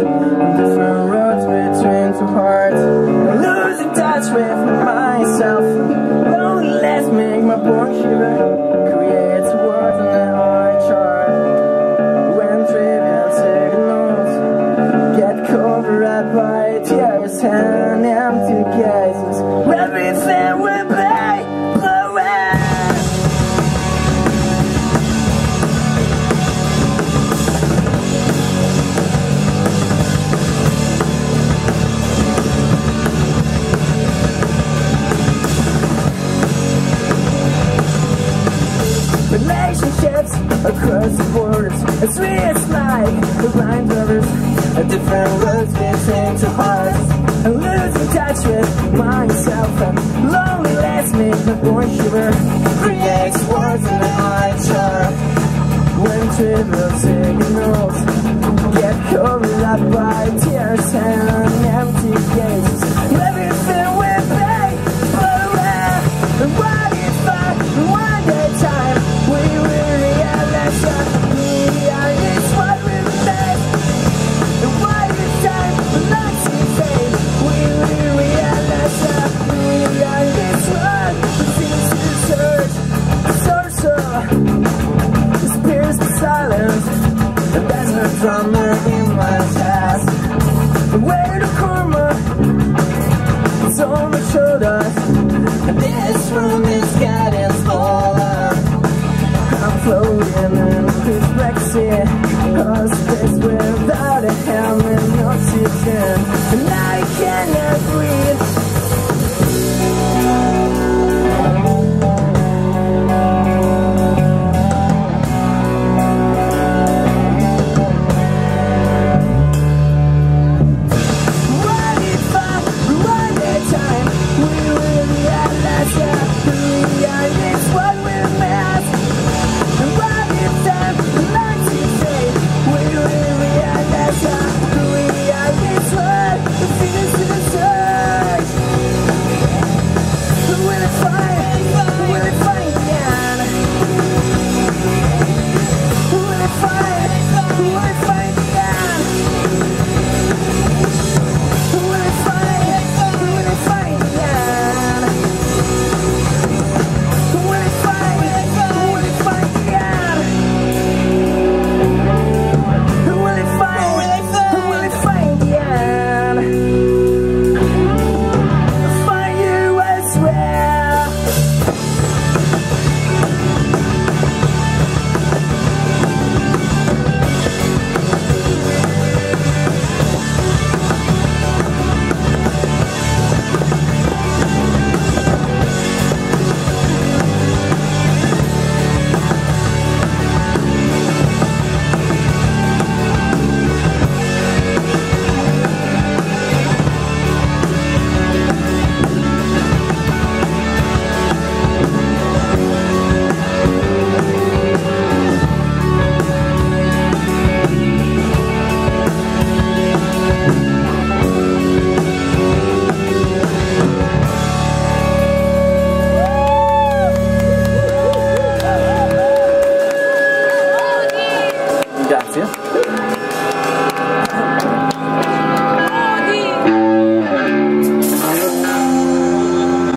Different roads between two hearts Losing touch with myself. Lonely let's make my born shiver Creates words on the eye chart. When trivial signals Get covered by tears and across the borders as we as like the blind lovers a different roads between two hearts. And losing touch with myself and lonely lets me the born shiver silence. And there's no drama in my chest Where the karma. It's on my shoulders And this room is getting smaller. I'm floating in a perplexity A space without